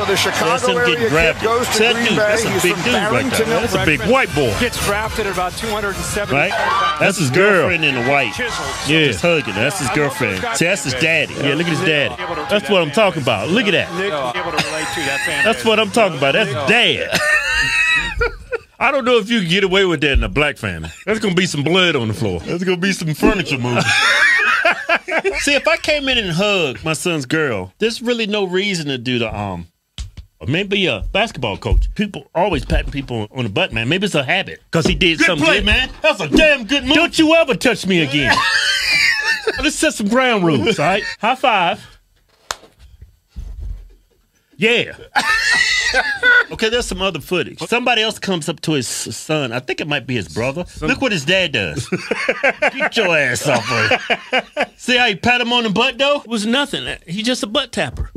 So the Chicago area kid drafted. goes to That Green dude, Bay. that's a He's big dude right there. That's a big white boy. Gets drafted at about 270. Right? That's his girlfriend in the white. Yeah. Just hugging. That's his girlfriend. See, that's his daddy. Yeah, look at his daddy. That's what I'm talking about. Look at that. Nick able to relate to that fan That's what I'm talking about. That's dad. I don't know if you can get away with that in a black family. That's gonna be some blood on the floor. That's gonna be some furniture moving. See, if I came in and hugged my son's girl, there's really no reason to do the um. Or maybe a basketball coach. People always patting people on the butt, man. Maybe it's a habit because he did something play, good, man. That's a damn good move. Don't you ever touch me again. Let's set some ground rules, all right? High five. Yeah. okay, there's some other footage. Somebody else comes up to his son. I think it might be his brother. Look what his dad does. Get your ass off of it. See how he pat him on the butt, though? It was nothing. He's just a butt tapper.